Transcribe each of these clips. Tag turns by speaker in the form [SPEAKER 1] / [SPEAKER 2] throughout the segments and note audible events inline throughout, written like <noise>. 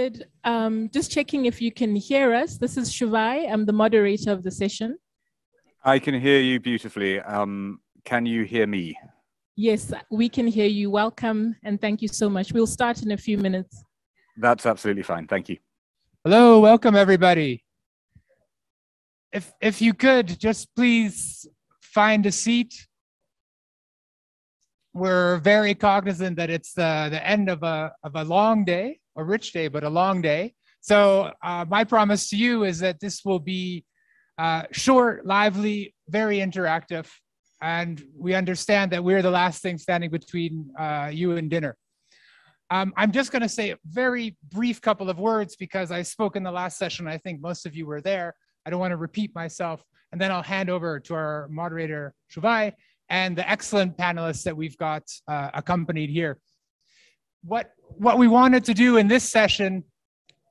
[SPEAKER 1] Richard. Um, just checking if you can hear us. This is Shuvai. I'm the moderator of the session.
[SPEAKER 2] I can hear you beautifully. Um, can you hear me?
[SPEAKER 1] Yes, we can hear you. Welcome and thank you so much. We'll start in a few minutes.
[SPEAKER 2] That's absolutely fine. Thank you.
[SPEAKER 3] Hello, welcome everybody. If if you could just please find a seat. We're very cognizant that it's the, the end of a of a long day, a rich day, but a long day. So uh, my promise to you is that this will be uh, short, lively, very interactive, and we understand that we're the last thing standing between uh, you and dinner. Um, I'm just going to say a very brief couple of words because I spoke in the last session. I think most of you were there. I don't want to repeat myself. And then I'll hand over to our moderator, Shuvai, and the excellent panelists that we've got uh, accompanied here. What, what we wanted to do in this session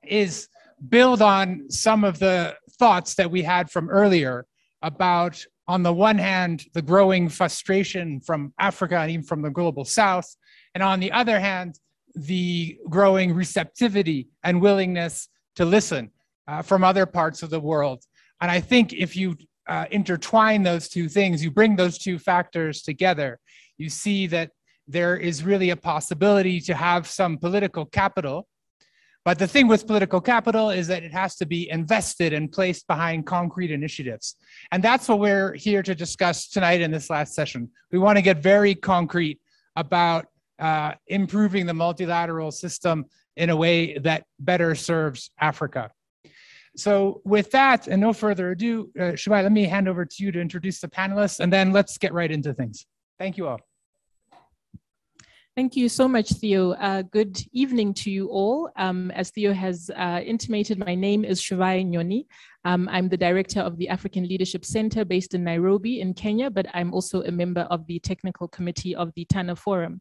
[SPEAKER 3] is build on some of the thoughts that we had from earlier about, on the one hand, the growing frustration from Africa and even from the global south, and on the other hand, the growing receptivity and willingness to listen uh, from other parts of the world. And I think if you uh, intertwine those two things, you bring those two factors together, you see that there is really a possibility to have some political capital. But the thing with political capital is that it has to be invested and placed behind concrete initiatives. And that's what we're here to discuss tonight in this last session. We want to get very concrete about uh, improving the multilateral system in a way that better serves Africa. So with that, and no further ado, uh, let me hand over to you to introduce the panelists, and then let's get right into things. Thank you all.
[SPEAKER 1] Thank you so much, Theo. Uh, good evening to you all. Um, as Theo has uh, intimated, my name is Shuvai Nyoni. Um, I'm the director of the African Leadership Center based in Nairobi in Kenya, but I'm also a member of the technical committee of the Tana Forum.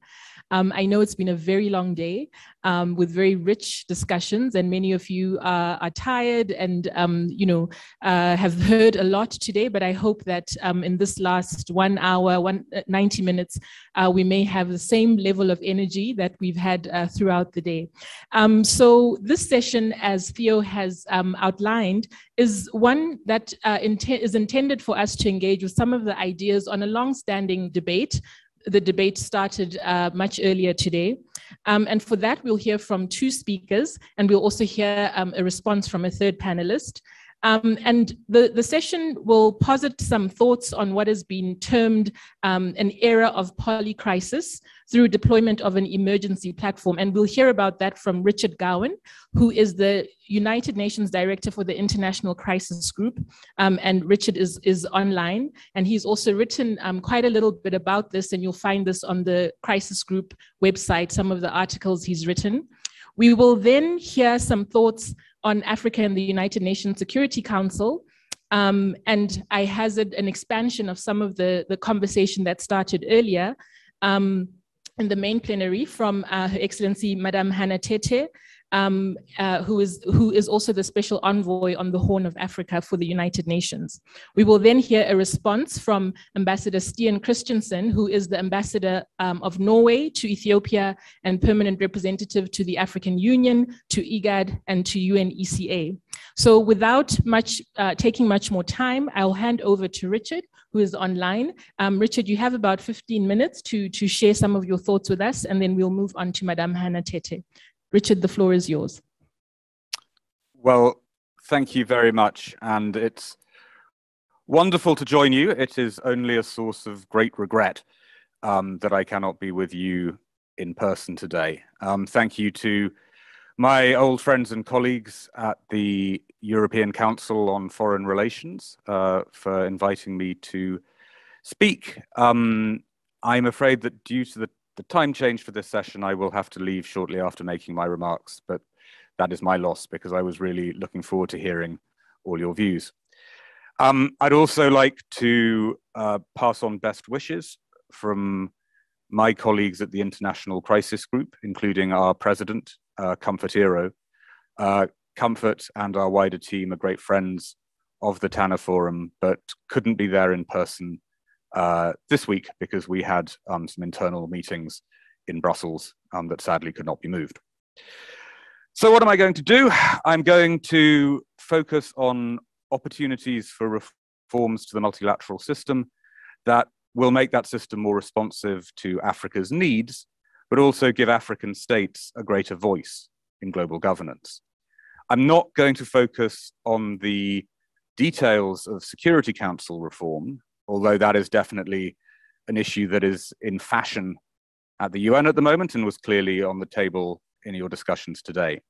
[SPEAKER 1] Um, I know it's been a very long day um, with very rich discussions, and many of you uh, are tired and um, you know uh, have heard a lot today. But I hope that um, in this last one hour, one, uh, 90 minutes, uh, we may have the same level of energy that we've had uh, throughout the day. Um, so this session, as Theo has outlined, is one that uh, is intended for us to engage with some of the ideas on a long-standing debate. The debate started uh, much earlier today. Um, and for that, we'll hear from two speakers, and we'll also hear um, a response from a third panelist. Um, and the, the session will posit some thoughts on what has been termed um, an era of polycrisis through deployment of an emergency platform. And we'll hear about that from Richard Gowan, who is the United Nations Director for the International Crisis Group. Um, and Richard is, is online. And he's also written um, quite a little bit about this, and you'll find this on the Crisis Group website, some of the articles he's written. We will then hear some thoughts on Africa and the United Nations Security Council. Um, and I hazard an expansion of some of the, the conversation that started earlier um, in the main plenary from uh, Her Excellency Madame Hanna Tetteh, um, uh, who, is, who is also the special envoy on the Horn of Africa for the United Nations. We will then hear a response from Ambassador Stian Christensen, who is the ambassador um, of Norway to Ethiopia and permanent representative to the African Union, to IGAD, and to UNECA. So without much uh, taking much more time, I'll hand over to Richard, who is online. Um, Richard, you have about 15 minutes to, to share some of your thoughts with us, and then we'll move on to Madame Hanna Tetteh. Richard, the floor is yours.
[SPEAKER 2] Well, thank you very much. And it's wonderful to join you. It is only a source of great regret um, that I cannot be with you in person today. Um, thank you to my old friends and colleagues at the European Council on Foreign Relations uh, for inviting me to speak. Um, I'm afraid that due to the the time change for this session, I will have to leave shortly after making my remarks, but that is my loss because I was really looking forward to hearing all your views. Um, I'd also like to uh, pass on best wishes from my colleagues at the International Crisis Group, including our president, uh, Comfort Ero. Uh, Comfort and our wider team are great friends of the Tana Forum, but couldn't be there in person uh, this week because we had um, some internal meetings in Brussels um, that sadly could not be moved. So what am I going to do? I'm going to focus on opportunities for reforms to the multilateral system that will make that system more responsive to Africa's needs, but also give African states a greater voice in global governance. I'm not going to focus on the details of Security Council reform, although that is definitely an issue that is in fashion at the UN at the moment and was clearly on the table in your discussions today.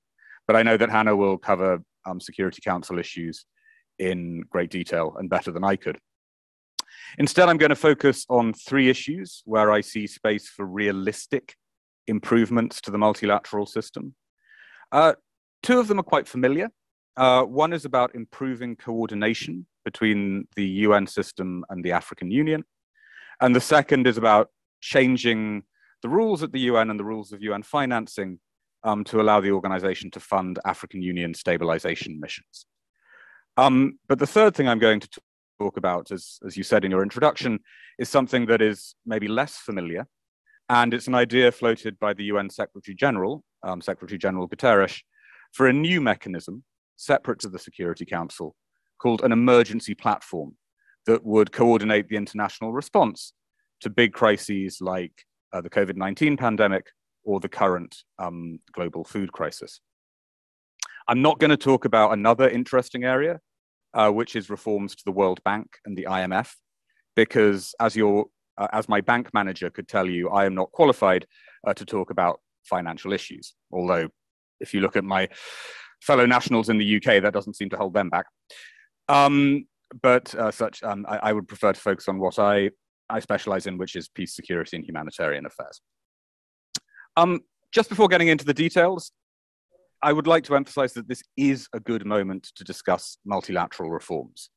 [SPEAKER 2] But I know that Hanna will cover um, Security Council issues in great detail and better than I could. Instead, I'm going to focus on three issues where I see space for realistic improvements to the multilateral system. Uh, two of them are quite familiar. Uh, one is about improving coordination between the UN system and the African Union. And the second is about changing the rules at the UN and the rules of UN financing um, to allow the organization to fund African Union stabilization missions. Um, but the third thing I'm going to talk about, as, as you said in your introduction, is something that is maybe less familiar. And it's an idea floated by the UN Secretary General, um, Secretary General Guterres, for a new mechanism separate to the Security Council called an emergency platform that would coordinate the international response to big crises like uh, the COVID 19 pandemic or the current um, global food crisis. I'm not going to talk about another interesting area, uh, which is reforms to the World Bank and the IMF, because as your uh, as my bank manager could tell you, I am not qualified uh, to talk about financial issues. Although, if you look at my fellow nationals in the UK, that doesn't seem to hold them back. Um, but uh, such, um, I, I, would prefer to focus on what I, I specialize in, which is peace, security, and humanitarian affairs. Um, just before getting into the details, I would like to emphasize that this is a good moment to discuss multilateral reforms.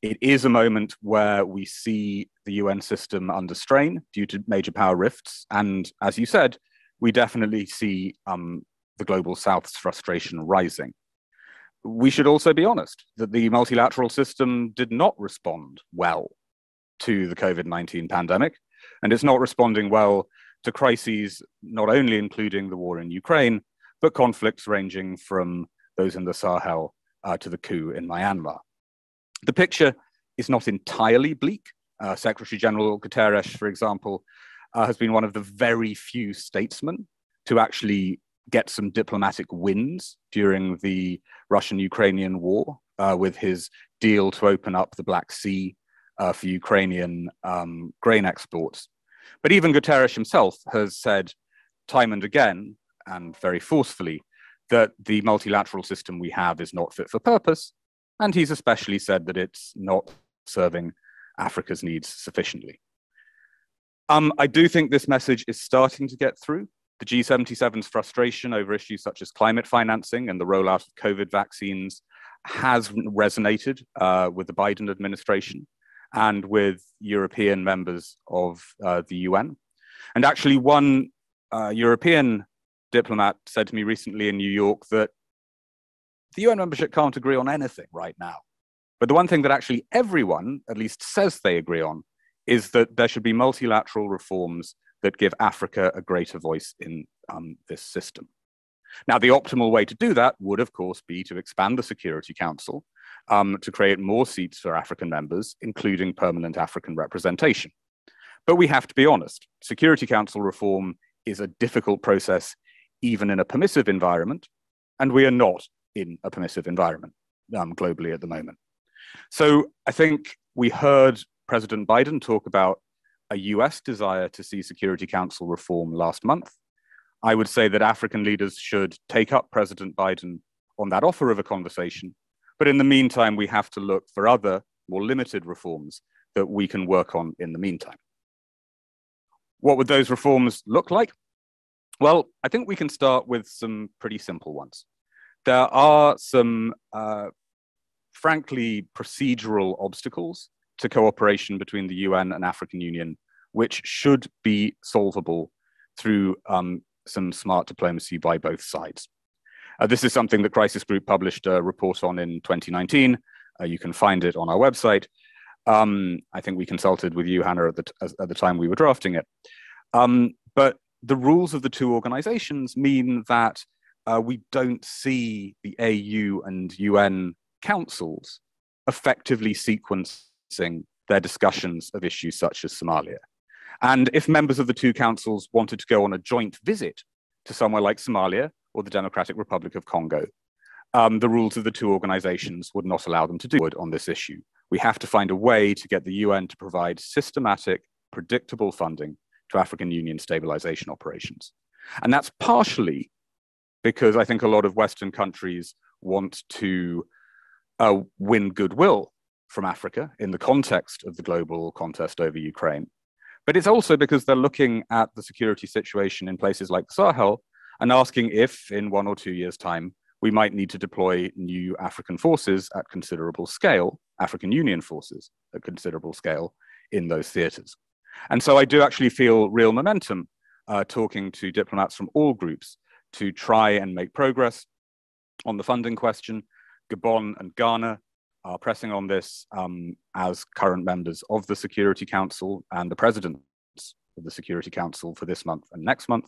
[SPEAKER 2] It is a moment where we see the UN system under strain due to major power rifts. And as you said, we definitely see um, the global south's frustration rising. We should also be honest that the multilateral system did not respond well to the COVID 19 pandemic, and it's not responding well to crises, not only including the war in Ukraine, but conflicts ranging from those in the Sahel uh, to the coup in Myanmar. The picture is not entirely bleak. Uh, Secretary General Guterres, for example, uh, has been one of the very few statesmen to actually get some diplomatic wins during the Russian Ukrainian war uh, with his deal to open up the Black Sea uh, for Ukrainian um, grain exports. But even Guterres himself has said time and again, and very forcefully, that the multilateral system we have is not fit for purpose. And he's especially said that it's not serving Africa's needs sufficiently. Um, I do think this message is starting to get through. The G77's frustration over issues such as climate financing and the rollout of COVID vaccines has resonated uh, with the Biden administration and with European members of uh, the UN. And actually, one uh, European diplomat said to me recently in New York that the UN membership can't agree on anything right now. But the one thing that actually everyone, at least says they agree on, is that there should be multilateral reforms that give Africa a greater voice in um, this system. Now, the optimal way to do that would, of course, be to expand the Security Council um, to create more seats for African members, including permanent African representation. But we have to be honest Security Council reform is a difficult process, even in a permissive environment, and we are not in a permissive environment um, globally at the moment. So I think we heard President Biden talk about a US desire to see Security Council reform last month. I would say that African leaders should take up President Biden on that offer of a conversation. But in the meantime, we have to look for other, more limited reforms that we can work on in the meantime. What would those reforms look like? Well, I think we can start with some pretty simple ones. There are some, uh, frankly, procedural obstacles to cooperation between the UN and African Union, which should be solvable through um, some smart diplomacy by both sides. Uh, this is something the Crisis Group published a report on in 2019. Uh, you can find it on our website. Um, I think we consulted with you, Hanna, at the, at the time we were drafting it. Um, but the rules of the two organizations mean that uh, we don't see the AU and UN councils effectively sequencing their discussions of issues such as Somalia. And if members of the two councils wanted to go on a joint visit to somewhere like Somalia or the Democratic Republic of Congo, um, the rules of the two organizations would not allow them to do it on this issue. We have to find a way to get the UN to provide systematic, predictable funding to African Union stabilization operations. And that's partially because I think a lot of Western countries want to uh, win goodwill from Africa in the context of the global contest over Ukraine. But it's also because they're looking at the security situation in places like Sahel and asking if, in one or two years' time, we might need to deploy new African forces at considerable scale, African Union forces at considerable scale in those theaters. And so I do actually feel real momentum uh, talking to diplomats from all groups to try and make progress on the funding question. Gabon and Ghana are pressing on this um, as current members of the Security Council and the presidents of the Security Council for this month and next month.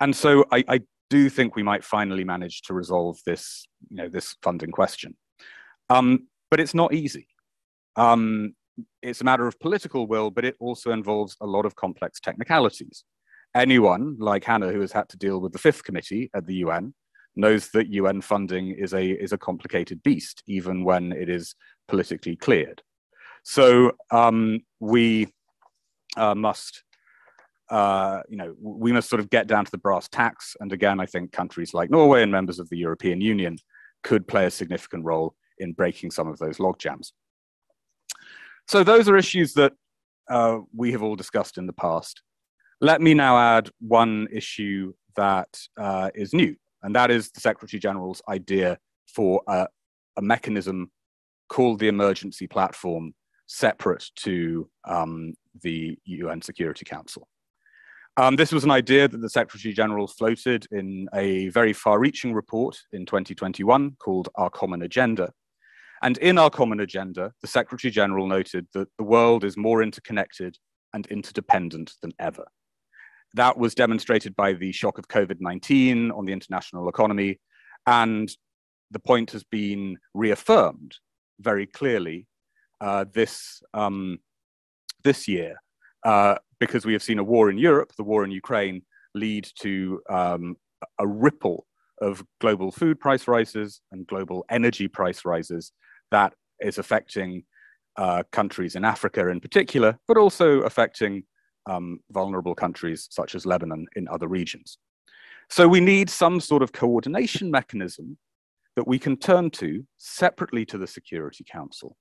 [SPEAKER 2] And so I, I do think we might finally manage to resolve this, you know, this funding question. Um, but it's not easy. Um, it's a matter of political will, but it also involves a lot of complex technicalities. Anyone like Hanna, who has had to deal with the fifth committee at the UN, knows that UN funding is a, is a complicated beast, even when it is politically cleared. So um, we uh, must, uh, you know, we must sort of get down to the brass tacks. And again, I think countries like Norway and members of the European Union could play a significant role in breaking some of those logjams. So those are issues that uh, we have all discussed in the past. Let me now add one issue that uh, is new and that is the Secretary General's idea for a, a mechanism called the Emergency Platform, separate to um, the UN Security Council. Um, this was an idea that the Secretary General floated in a very far reaching report in 2021 called Our Common Agenda. And in Our Common Agenda, the Secretary General noted that the world is more interconnected and interdependent than ever. That was demonstrated by the shock of COVID 19 on the international economy. And the point has been reaffirmed very clearly uh, this, um, this year uh, because we have seen a war in Europe, the war in Ukraine, lead to um, a ripple of global food price rises and global energy price rises that is affecting uh, countries in Africa in particular, but also affecting um, vulnerable countries such as Lebanon in other regions. So we need some sort of coordination mechanism that we can turn to separately to the Security Council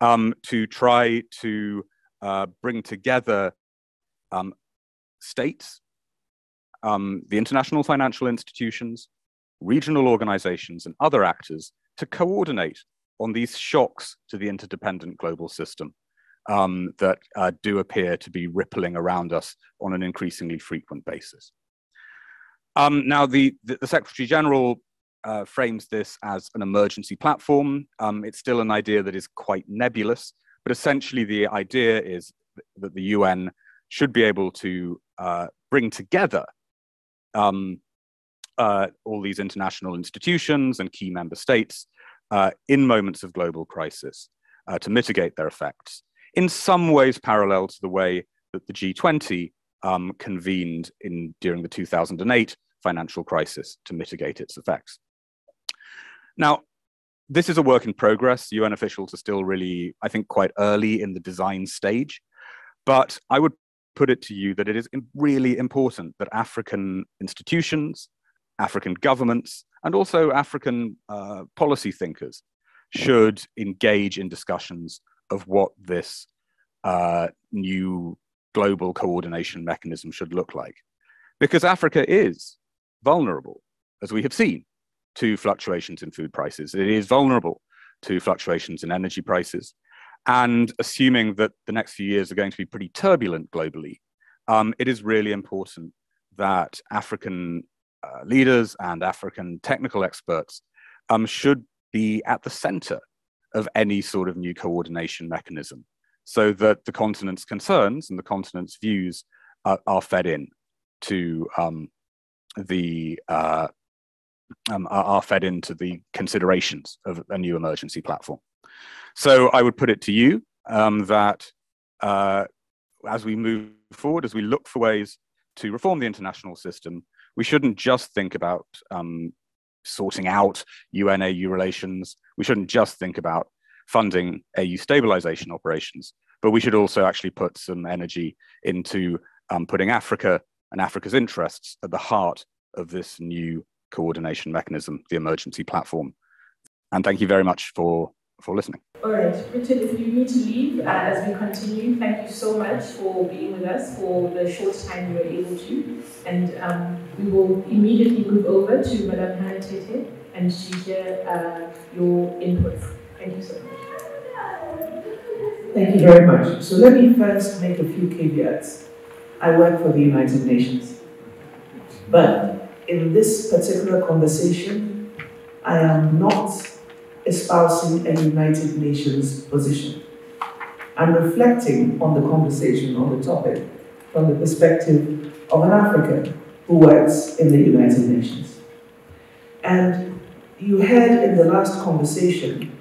[SPEAKER 2] um, to try to uh, bring together um, states, um, the international financial institutions, regional organizations, and other actors to coordinate on these shocks to the interdependent global system um, that uh, do appear to be rippling around us on an increasingly frequent basis. Um, now, the, the, Secretary General uh, frames this as an emergency platform. Um, it's still an idea that is quite nebulous, but essentially the idea is that the UN should be able to uh, bring together um, uh, all these international institutions and key member states uh, in moments of global crisis uh, to mitigate their effects in some ways parallel to the way that the G20 um, convened in, during the 2008 financial crisis to mitigate its effects. Now, this is a work in progress. UN officials are still really, I think, quite early in the design stage. But I would put it to you that it is really important that African institutions, African governments, and also African uh, policy thinkers should engage in discussions of what this uh, new global coordination mechanism should look like. Because Africa is vulnerable, as we have seen, to fluctuations in food prices. It is vulnerable to fluctuations in energy prices. And assuming that the next few years are going to be pretty turbulent globally, um, it is really important that African uh, leaders and African technical experts um, should be at the center of any sort of new coordination mechanism so that the continent's concerns and the continent's views are fed in to um, the, uh, um, are, are, fed into the considerations of a new emergency platform. So I would put it to you um, that uh, as we move forward, as we look for ways to reform the international system, we shouldn't just think about um, sorting out UN-AU relations. We shouldn't just think about funding AU stabilization operations, but we should also actually put some energy into um, putting Africa and Africa's interests at the heart of this new coordination mechanism, the emergency platform. And thank you very much for, for listening.
[SPEAKER 1] All right, Richard, if you need to leave uh, as we continue, thank you so much for being with us for the short time you were able to. And um, we will immediately move over to Madame Hanna Tetteh and to hear uh, your inputs. Thank you so much.
[SPEAKER 4] Thank you very much. So let me first make a few caveats. I work for the United Nations. But in this particular conversation, I am not espousing a United Nations position. I'm reflecting on the conversation on the topic from the perspective of an African who works in the United Nations. And you had in the last conversation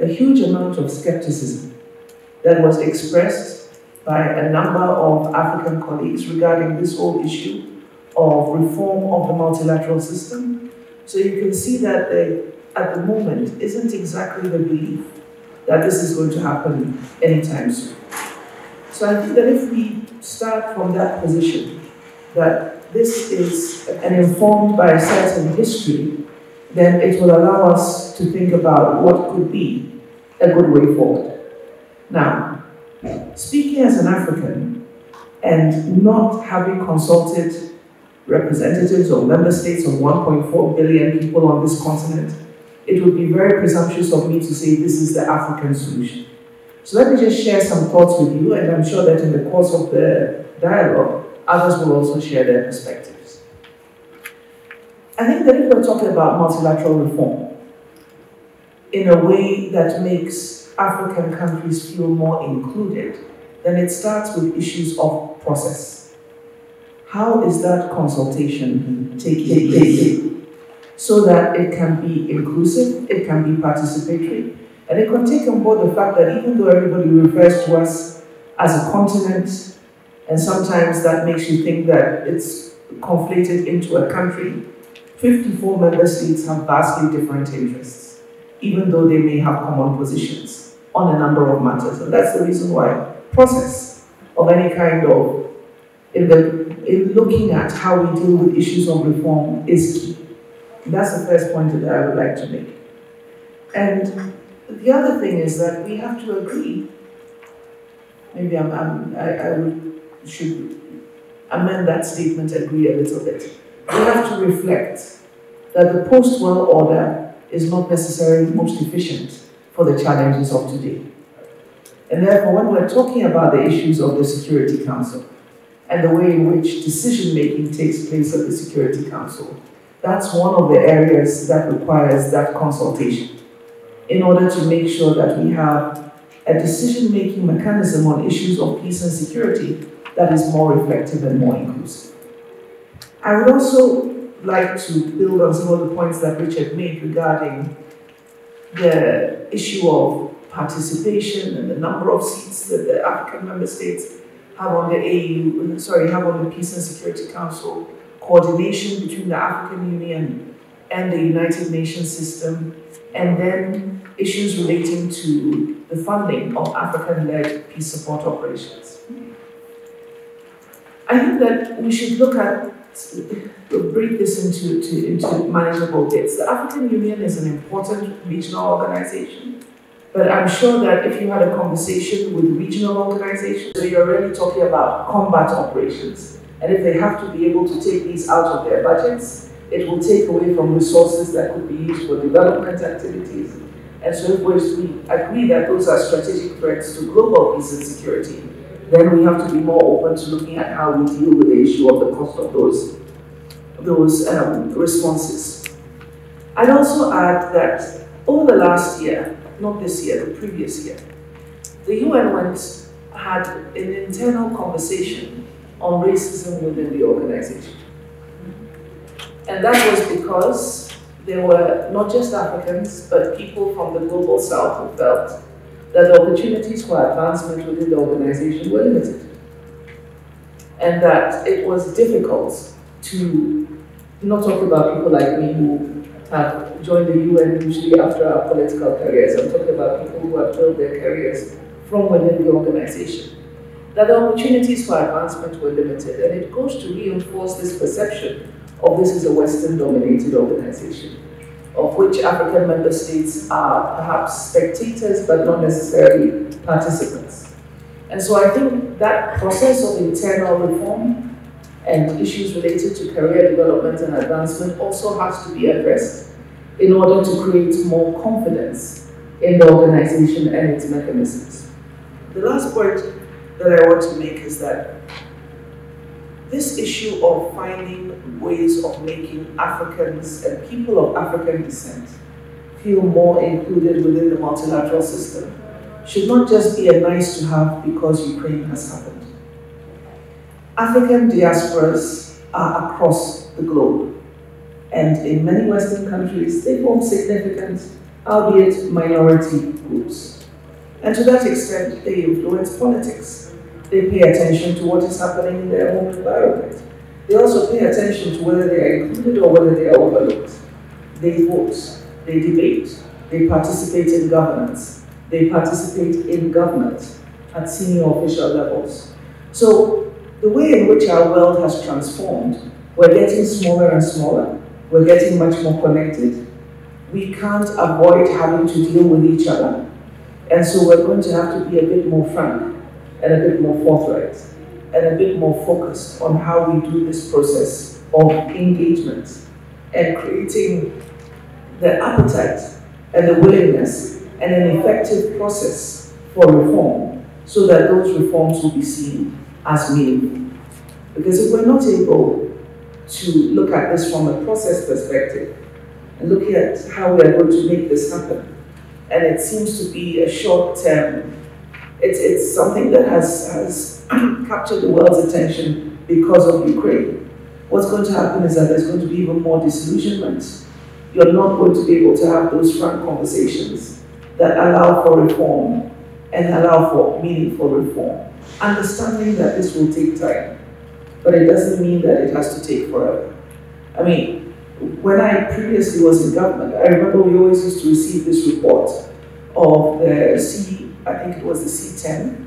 [SPEAKER 4] a huge amount of skepticism that was expressed by a number of African colleagues regarding this whole issue of reform of the multilateral system. So you can see that there, at the moment isn't exactly the belief that this is going to happen anytime soon. So I think that if we start from that position, that this is an informed by a certain history, then it will allow us to think about what could be a good way forward. Now, speaking as an African and not having consulted representatives or member states of 1.4 billion people on this continent, it would be very presumptuous of me to say this is the African solution. So let me just share some thoughts with you, and I'm sure that in the course of the dialogue, others will also share their perspectives. I think that if we're talking about multilateral reform in a way that makes African countries feel more included, then it starts with issues of process. How is that consultation taking place? So that it can be inclusive, it can be participatory, and it can take on board the fact that even though everybody refers to us as a continent, and sometimes that makes you think that it's conflated into a country, 54 member states have vastly different interests, even though they may have common positions on a number of matters. And that's the reason why process of any kind of in, the, in looking at how we deal with issues of reform is key. That's the first point that I would like to make. And the other thing is that we have to agree. Maybe I'm, I'm, I, I would, should amend that statement, agree a little bit. We have to reflect that the post-war order is not necessarily most efficient for the challenges of today. And therefore, when we're talking about the issues of the Security Council and the way in which decision making takes place at the Security Council, that's one of the areas that requires that consultation in order to make sure that we have a decision making mechanism on issues of peace and security that is more reflective and more inclusive. I would also like to build on some of the points that Richard made regarding the issue of participation and the number of seats that the African member states have on the AU, sorry, have on the Peace and Security Council, coordination between the African Union and the United Nations system, and then issues relating to the funding of African-led peace support operations. I think that we should look at break this into, to, into manageable bits. The African Union is an important regional organization, but I'm sure that if you had a conversation with regional organizations, so you're really talking about combat operations, and if they have to be able to take these out of their budgets, it will take away from resources that could be used for development activities. And so if we agree that those are strategic threats to global peace and security, then we have to be more open to looking at how we deal with the issue of the cost of those, those um, responses. I'd also add that over the last year, not this year, the previous year, the UN went, had an internal conversation on racism within the organization. And that was because there were not just Africans, but people from the global south who felt that the opportunities for advancement within the organization were limited. And that it was difficult to not talk about people like me who have joined the UN usually after our political careers. I'm talking about people who have built their careers from within the organization. That the opportunities for advancement were limited, and it goes to reinforce this perception of this is a Western dominated organization, of which African member states are perhaps spectators but not necessarily participants. And so I think that process of internal reform and issues related to career development and advancement also has to be addressed in order to create more confidence in the organization and its mechanisms. The last point that I want to make is that this issue of finding ways of making Africans and people of African descent feel more included within the multilateral system should not just be a nice to have because Ukraine has happened. African diasporas are across the globe, and in many Western countries, they form significant, albeit minority groups. And to that extent, they influence politics. They pay attention to what is happening in their home environment. They also pay attention to whether they are included or whether they are overlooked. They vote, they debate, they participate in governance, they participate in government at senior official levels. So the way in which our world has transformed, we're getting smaller and smaller, we're getting much more connected. We can't avoid having to deal with each other. And so we're going to have to be a bit more frank and a bit more forthright and a bit more focused on how we do this process of engagement and creating the appetite and the willingness and an effective process for reform so that those reforms will be seen as meaningful. Because if we're not able to look at this from a process perspective and looking at how we are going to make this happen, and it seems to be a short term it's, it's something that has, has <clears throat> captured the world's attention because of Ukraine. What's going to happen is that there's going to be even more disillusionment. You're not going to be able to have those frank conversations that allow for reform and allow for meaningful reform. Understanding that this will take time, but it doesn't mean that it has to take forever. I mean, when I previously was in government, I remember we always used to receive this report of the C I think it was the C10,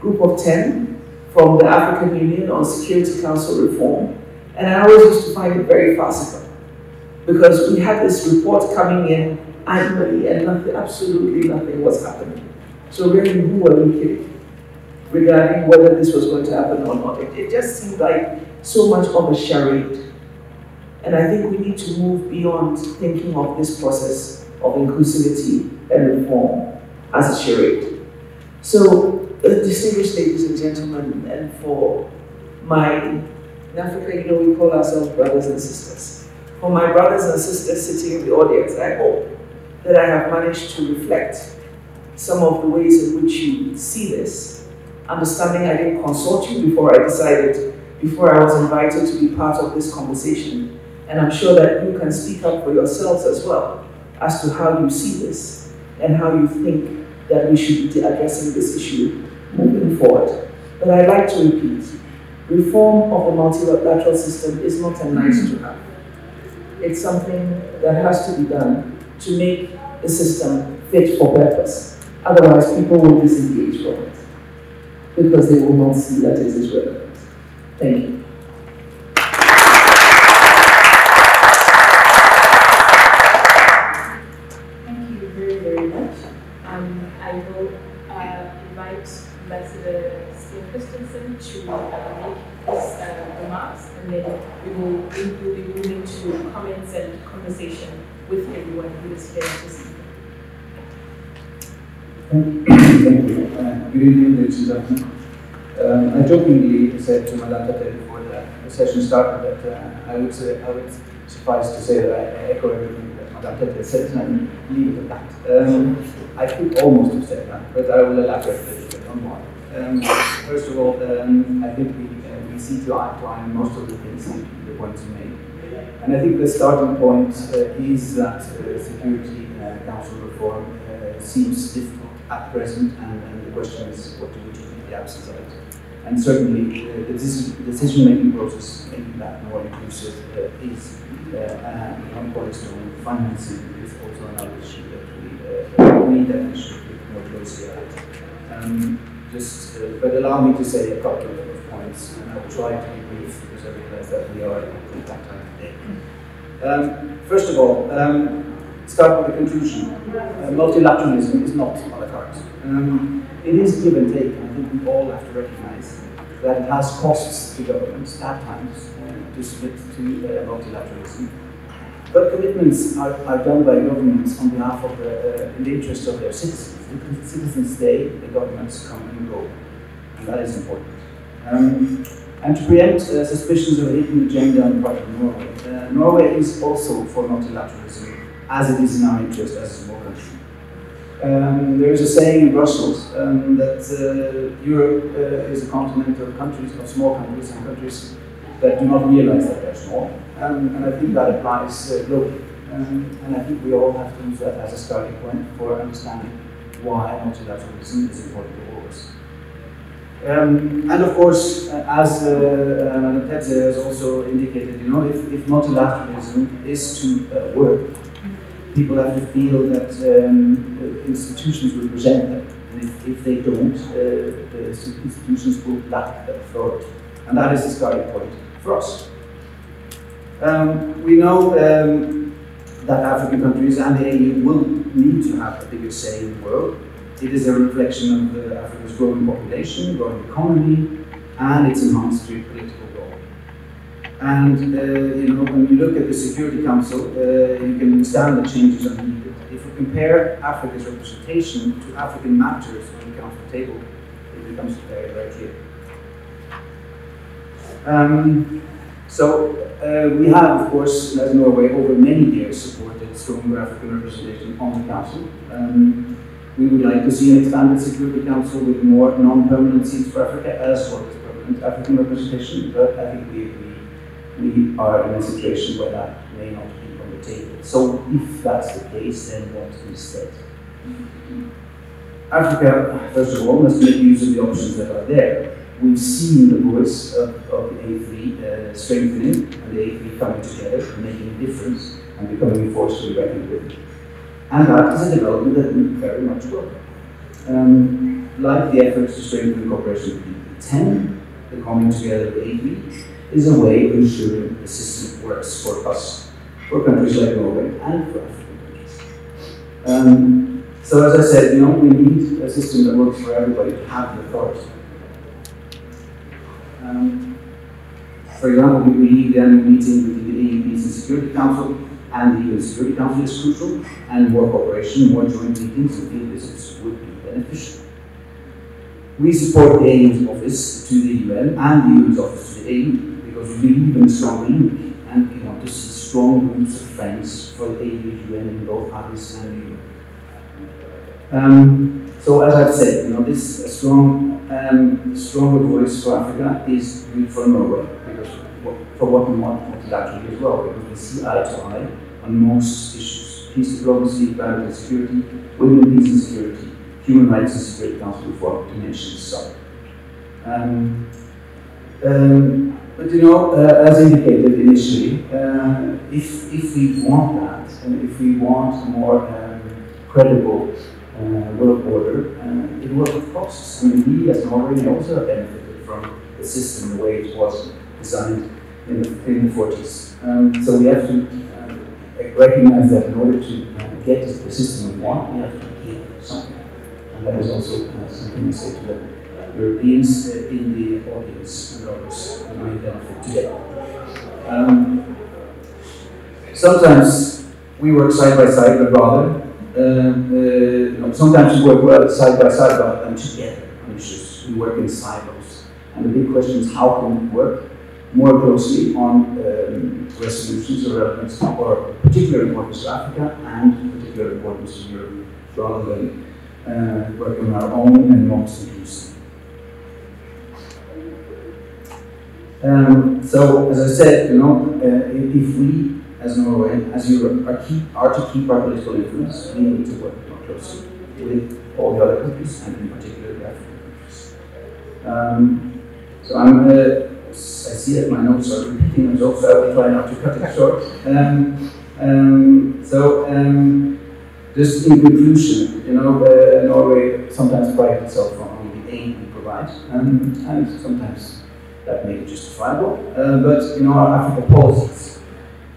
[SPEAKER 4] group of 10 from the African Union on Security Council reform. And I always used to find it very farcical because we had this report coming in annually and nothing, absolutely nothing was happening. So really, who were we kidding regarding whether this was going to happen or not? It, it just seemed like so much of a charade. And I think we need to move beyond thinking of this process of inclusivity and reform as a charade. So, uh, distinguished ladies and gentlemen, and for my, in Africa, you know, we call ourselves brothers and sisters. For my brothers and sisters sitting in the audience, I hope that I have managed to reflect some of the ways in which you see this. Understanding I didn't consult you before I decided, before I was invited to be part of this conversation. And I'm sure that you can speak up for yourselves as well as to how you see this and how you think that we should be addressing this issue moving forward. But I'd like to repeat, reform of the multilateral system is not a nice to have. It's something that has to be done to make the system fit for purpose. Otherwise, people will disengage from it because they will not see that it is relevant. Thank you.
[SPEAKER 5] Thank you. Uh, good evening, ladies and gentlemen. Um, I jokingly said to Madame Tetteh before the, the, session started that uh, I would say I would suffice to say that I echo everything that Madame Tetteh said and leave it at that. Um, I could almost have said that, but I will elaborate a little bit on why. Um, first of all, um, I think we, uh, we see to to eye most of the things the points you made. And I think the starting point uh, is that uh, Security uh, Council reform uh, seems difficult at present, and, and, the question is what do we do in the absence of it? And certainly, uh, the decision-making process, making that more inclusive, uh, is uh, on cornerstone. Financing is also another issue that we agree that we should look more closely at. Um, just, but allow me to say a couple of points, and I'll try to be brief because I realize that we are in that time today. Um, first of all, um, start with the conclusion. Uh, multilateralism is not a la carte. Um, it is give and take. and I think we all have to recognize that it has costs to governments at times uh, to submit to uh, multilateralism. But commitments are, are done by governments on behalf of the, uh, in the interest of their citizens. Citizens stay, the governments come and go. And that is important. Um, and to preempt uh, suspicions of a hidden agenda on the part of Norway. Uh, Norway is also for multilateralism, as it is in our interest as a small country. Um, there is a saying in Brussels um, that uh, Europe uh, is a continent of countries, of small countries and countries that do not realize that they're small. Um, and I think that applies uh, globally. Um, and I think we all have to use that as a starting point for understanding why multilateralism is important to all of us. Um, and of course, uh, as uh, uh, has also indicated, you know, if, if multilateralism is to uh, work, people have to feel that um, institutions will present them. And if, if they don't, uh, the institutions will lack authority. And that is the starting point for us. Um, we know um, that African countries and the AU will need to have a bigger say in the world. It is a reflection of uh, Africa's growing population, growing economy, and its enhanced geopolitical role. and uh, you know, when you look at the Security Council, uh, you can understand the changes are needed. If you compare Africa's representation to African matters on the Council table, it becomes very, very clear. Um, so uh, we have, of course, as Norway, over many years supported stronger African representation on the Council. Um, we would like to see an expanded Security Council with more non-permanent seats for Africa as well as permanent African representation, but I think we agree we are in a situation where that may not be on the table. So if that's the case, then what instead? Africa, first of all, must make use of the options that are there. We've seen the voice of, of the A3 uh, strengthening and the A3 coming together, making a difference and becoming a force to be reckoned with. And that is a development that we very much welcome. Um, like the efforts to strengthen cooperation between the 10, the coming together of the A3, is a way of ensuring the system works for us, for countries like Norway and for African countries. Um, so as I said, you know, we need a system that works for everybody to have the authority. Um, for example, we believe the annual meeting between the AU Peace and Security Council and the UN Security Council is crucial, and more cooperation, more joint meetings and field visits would be beneficial. We support the AU's office to the UN and the UN's office to the AU because we believe in strong link and we want to see strong groups of friends for the AU UN in both Addis and New um, so as I've said, you know, this strong, um, stronger voice for Africa is good for Norway because for what we want for multilaterally as well, because we see eye to eye on most issues: peace, diplomacy, climate security, women, peace and security, human rights and security council reform, to mention some. Um, um, but you know, uh, as indicated initially, uh, if, if we want that, and if we want a more um, credible world order, And it was have costs. I mean, we as Norway also benefited from the system the way it was designed in the, in the 40s. Um, so we have to uh, recognize that in order to uh, get the system we want, we have to give something. And that is also something we say to the Europeans in the audience and others who may benefit today. Um, sometimes we work side by side, but rather, uh, uh, sometimes we work well side by side rather than together on issues. We work in silos. And the big question is how can we work more closely on um, resolutions or relevance or particular importance to Africa and particular importance to Europe rather than uh, work on our own and not seduce Um, so, as I said, you know, uh, if we, as Norway, as Europe, are, keep, are to keep our political influence, we need to work more closely with all the other countries, and in particular the African countries. Um, so I'm, uh, I see that my notes are repeating themselves, so I will try not to cut it short. Um, um, so, um, just in conclusion, you know, uh, Norway sometimes prides itself on the aid we provide, um, and sometimes that may be justifiable. Uh, but you know, our African policies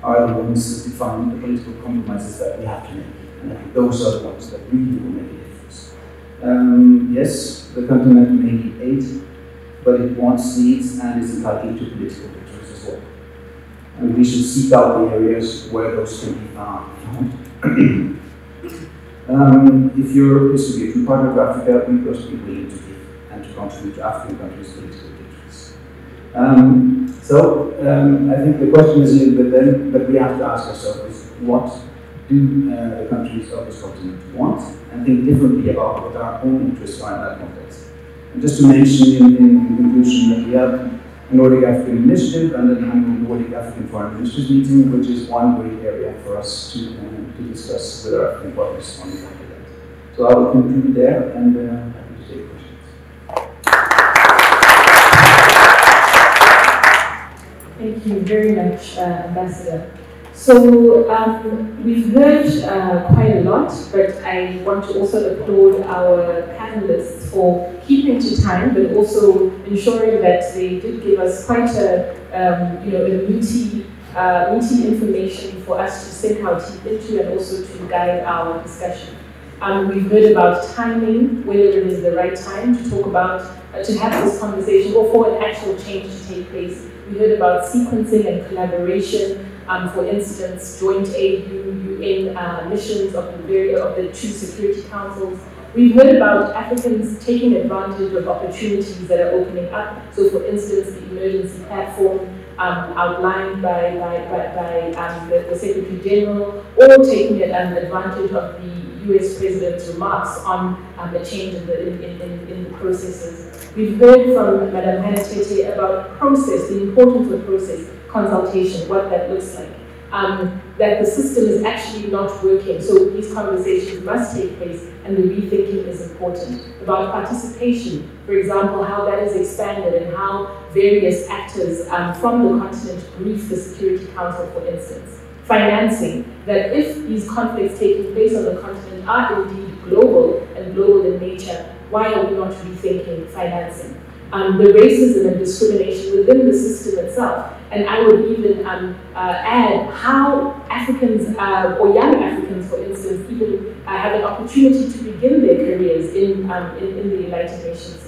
[SPEAKER 5] are the ones that define the political compromises that we have to make, and I think those are the ones that really will make a difference. Um, yes, the continent may be aid, but it wants needs and is entitled to political victories as well. And we should seek out the areas where those can be found. <clears throat> Um, if Europe is to be a true partner of Africa, we must be willing to give and to contribute to African countries' political. Um, so um, I think the question is little then that we have to ask ourselves is what do uh, the countries of this continent want and think differently about what our own interests are in that context. And just to mention in, in conclusion that we have a Nordic African Initiative and an annual Nordic African Foreign Ministers meeting, which is one great area for us to, uh, to discuss with our African partners on the continent. So I will conclude there and uh,
[SPEAKER 1] Thank you very much, uh, Ambassador. So um, we've heard uh, quite a lot, but I want to also applaud our panelists for keeping to time, but also ensuring that they did give us quite a, um, you know, a meaty, uh, meaty information for us to sink our teeth into and also to guide our discussion. Um, we've heard about timing, whether it is the right time to talk about, uh, to have this conversation or for an actual change to take place. We heard about sequencing and collaboration, um, for instance, joint AU, UN uh, missions of the, of the two security councils. We've heard about Africans taking advantage of opportunities that are opening up. So for instance, the emergency platform um, outlined by, by, by, by um, the, the, Secretary General, or taking um, advantage of the US President's remarks on um, the change in the, in, in, in the processes. We've heard from Madame Hanna about process, the importance of process consultation, what that looks like. Um, that the system is actually not working. So these conversations must take place and the rethinking is important. About participation, for example, how that is expanded and how various actors um, from the continent brief the Security Council, for instance. Financing, that if these conflicts taking place on the continent are indeed global and global in nature, why are we not rethinking financing? Um, the racism and discrimination within the system itself, and I would even um, uh, add how Africans, uh, or young Africans, for instance, even uh, have an opportunity to begin their careers in, um, in, in, the United Nations.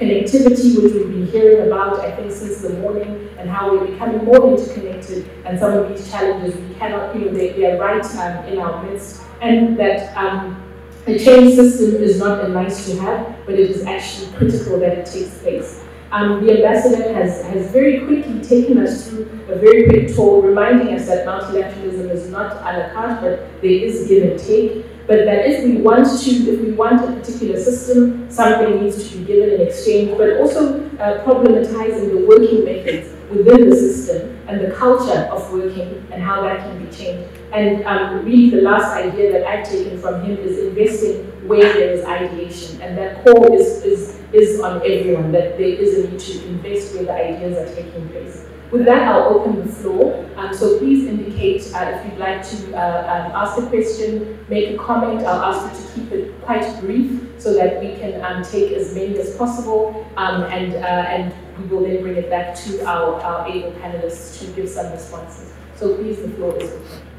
[SPEAKER 1] Connectivity, which we've been hearing about, I think, since the morning, and how we're becoming more interconnected, and some of these challenges we cannot, you know, they, they are right um, in our midst, and that um, a change system is not a nice to have, but it is actually critical that it takes place. Um, the ambassador has, has very quickly taken us through a very quick tour, reminding us that multilateralism is not a la carte, but there is give and take. But that if we want to, if we want a particular system, something needs to be given in exchange, but also uh, problematizing the working methods within the system and the culture of working and how that can be changed. And um, really the last idea that I've taken from him is investing where there is ideation. And that call is, is, is on everyone, that there is a need to invest where the ideas are taking place. With that, I'll open the floor. Um, so please indicate uh, if you'd like to uh, um, ask a question, make a comment. I'll ask you to keep it quite brief so that we can um, take as many as possible. Um, and, uh, and we will then bring it back to our, our able panelists to give some responses. So please, the floor is open.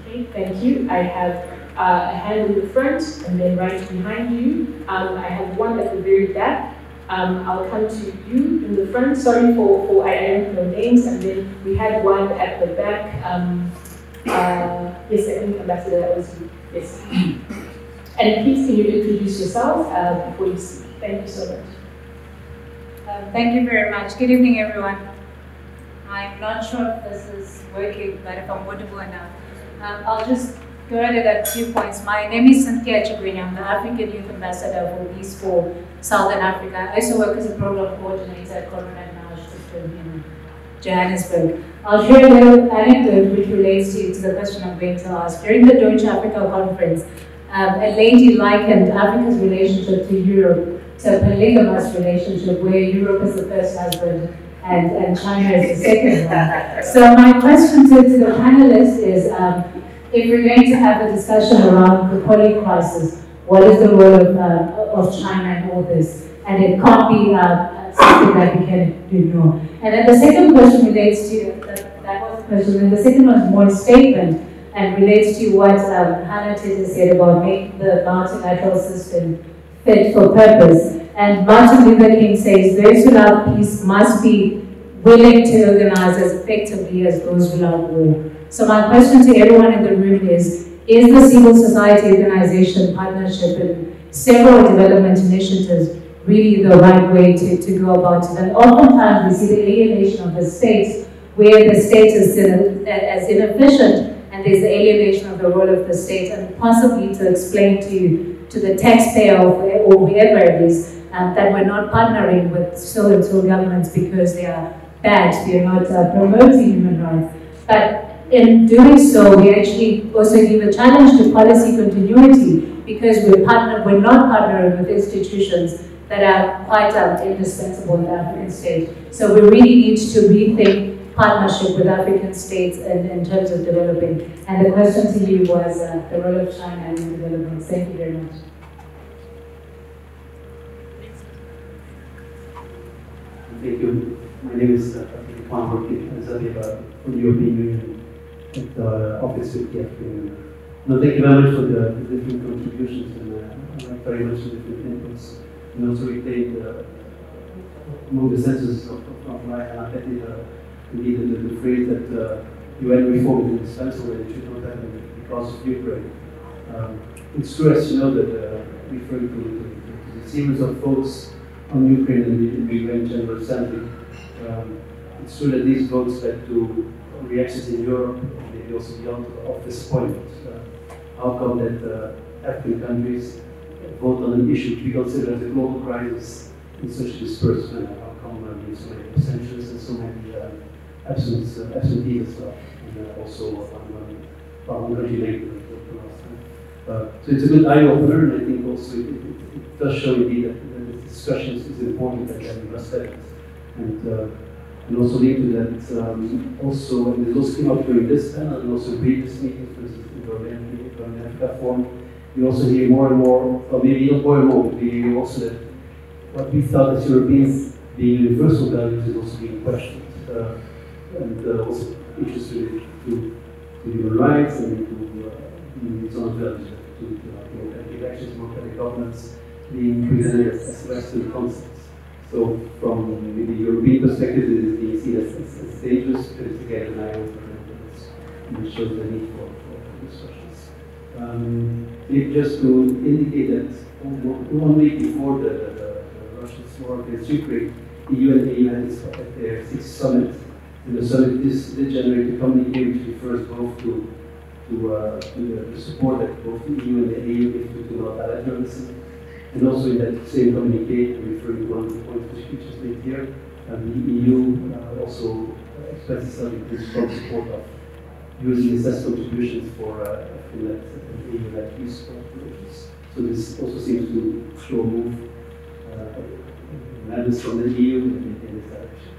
[SPEAKER 1] Okay, thank you. I have uh, a hand in the front and then right behind you. Um, I have one at the very back. Um, I'll come to you in the front. Sorry for, for I don't know names. And then we had one at the back. Um, uh, yes, I think Ambassador, that was you. Yes. <clears throat> And please, can you introduce yourself uh, before you speak? Thank you so much.
[SPEAKER 6] Um, thank you very much. Good evening, everyone. I'm not sure if this is working, but if I'm audible enough, um, I'll just go ahead at a few points. My name is Cynthia Chigwini. I'm the African Youth Ambassador for Peace for Southern Africa. I also work as a program coordinator at Conrad Nausch in Johannesburg. I'll share a little anecdote which relates to, to the question I'm going to ask. During the Deutsche Africa conference, um, a lady likened Africa's relationship to Europe to a polygamous relationship where Europe is the first husband and, and China is the second one. So my question to, to the panelists is, um, if we're going to have a discussion around the poly crisis, what is the role of, uh, of China in all this? And it can't be uh, something that we can do ignore. And then the second question relates to, that, that was the question, and the second one is more statement and relates to what um, Hanna Tetteh said about making the multilateral system fit for purpose. And Martin Luther King says, those who love peace must be willing to organize as effectively as those who love war. So my question to everyone in the room is, is the civil society organization partnership and several development initiatives really the right way to, to go about it? And oftentimes we see the alienation of the state where the state is in, as inefficient and there's the alienation of the role of the state and possibly to explain to, you, to the taxpayer or, or whoever it is um, that we're not partnering with so and so governments because they are bad, they're not uh, promoting human rights. But in doing so, we actually also give a challenge to policy continuity because we're, partner, we're not partnering with institutions that are quite um, indispensable in African state. So we really need to rethink partnership with African states in, in terms of developing. And the question to you was uh, the role of China in development. Thank you very much.
[SPEAKER 7] Thank you. My name is uh, Jorge Zabiba from the European Union Office of the thank you very much for the, the different contributions and uh, very much the different inputs. And also retain the, among the senses of, of, of my Anapeti, uh, indeed the, the phrase that uh, UN reform is indispensable and it should not happen because of Ukraine. Um, it's true, as you know, that uh, referring to, to, to the series of votes on Ukraine in the UN General Assembly, um, it's true that these votes led to reactions in Europe, also beyond of this point. Uh, how come that uh, African countries vote on an issue to be considered as a global crisis in such manner? How come uh, there are so many abstentions and so many uh, absence, uh, absentees as well? And uh, also one country later the last time. Uh, so it's a good eye opener, and I think also it, it, it does show indeed that, that the discussion is important that we must have it. And and also linked to that, um, also when the laws came up during this panel and also previous meetings, for instance, in Berlin, Berlin Africa Forum, we also hear more and more, or maybe not more and more, we also that what we thought as Europeans being universal values is also being questioned. Uh, and uh, also issues to, to human rights and to uh, its own values, to, to uh, democratic elections, democratic governments being presented as Western concepts. So from the European perspective, it is seen as, as, but it's an eye opener and it shows the need for, for discussions. Um, just to indicate that one week before the, the, the Russian war against Ukraine, the AU and the EU had at their sixth summit. And the summit this did generate a communique refers both to to, uh, to the, the, support that both the EU and the EU give to, to multilateralism and also in that same communique, referring to one of the points which is made here, uh, the EU uh, also expresses some strong support of using assessed contributions for uh, FNLET and EU-led peace. So this also seems to show a move uh, from the EU in, in this direction.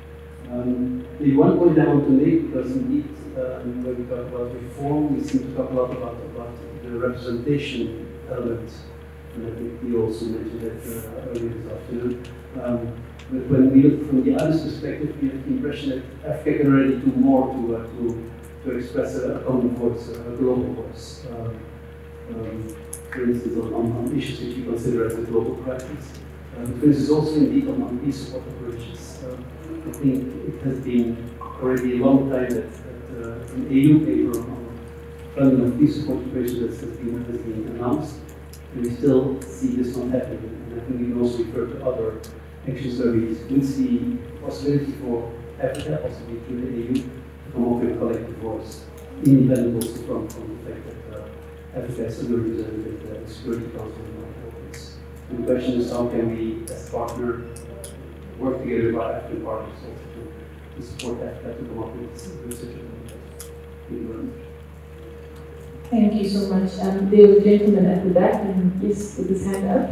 [SPEAKER 7] Um, the one point I want to make, because indeed um, when we talk about reform, we seem to talk a lot about, about the representation element and I think we also mentioned that uh, earlier this afternoon. Um, but when we look from the other perspective, we have the impression that Africa can already do more to, uh, to, to express a, common voice, a global voice. Um, um, for instance, on, on, issues which we consider as a global crisis. Um, for instance, also indeed on, on peace support operations. Um, I think it has been already a long time that, that uh, an AU paper on funding of peace support operations has been, has been announced we still see this not happening. And I think we can also refer to other action where we see possibility for Africa, possibly through the EU, to come up with a collective voice, independent also from, from the fact that uh, Africa is underrepresented at the Security Council and the question is how can we, as a partner, work together with our African partners also to, to support Africa to come up with research and
[SPEAKER 1] Thank you so much. Um, there was a gentleman at the back, and yes, with his hand up.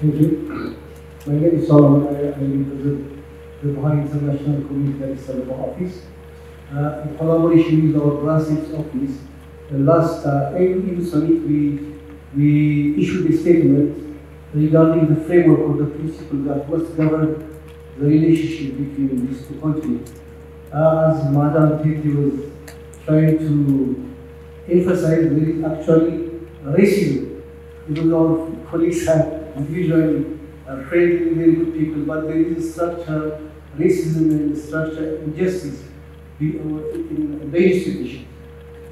[SPEAKER 8] Thank you. My name is Solomon. I, I represent the Bahá'í International Community Ababa office. Uh, in collaboration with our Brussels office, the last uh, AU summit, we, we issued a statement regarding the framework of the principle that must govern the relationship between these two countries. As Madam Tetteh was trying to emphasize, there is actually racism. Even our colleagues have individually uh, friendly, very good people, but there is structure, racism and structure injustice in the institution.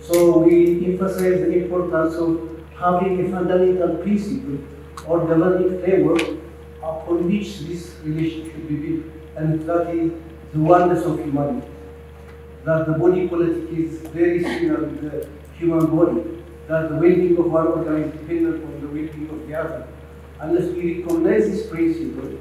[SPEAKER 8] So we emphasize the importance of having a fundamental principle or governing framework upon which this relationship should be built, and that is the oneness of humanity. That the body politic is very similar to the human body, that the well-being of one organ is dependent on the well-being of the other unless we recognize this principle,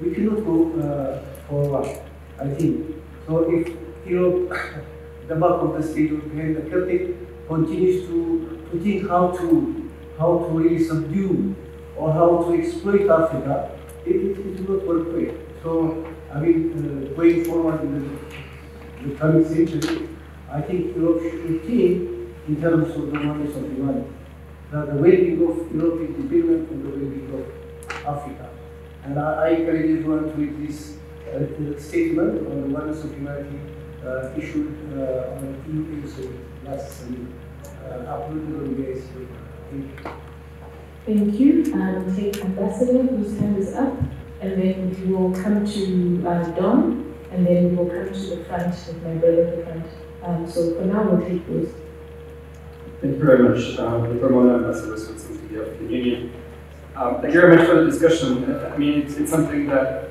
[SPEAKER 8] we cannot go uh, forward, I think. So if Europe, <coughs> the back of the stage or behind the curtain, continues to, to think how to, how to really subdue or how to exploit Africa, it, it not well. So, I mean, uh, going forward in the, the coming century, I think Europe should think in terms of the oneness of humanity the, the well-being of Europe is dependent on the well-being of Africa. And I, I encourage everyone to read this uh, statement on the oneness of humanity uh, issued uh, on EU episode last Sunday, uh, uploaded on the ASU. Thank you.
[SPEAKER 1] Thank you. Um, take Ambassador, whose hand is up, and then we will come to uh, Don, and then we will come to the front with my brother at the front. Um, so for now, we'll take those.
[SPEAKER 9] Thank you very much, um, Ramona, Ambassador Switzerland the African Union. Um, thank you very much for the discussion. I mean, it's, it's something that